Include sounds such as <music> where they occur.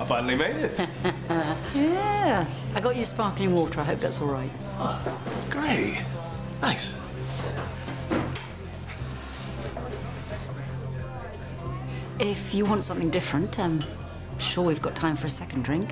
I finally made it. <laughs> Yeah. I got you sparkling water. I hope that's all right. Oh, great. Thanks. If you want something different, I'm sure we've got time for a second drink.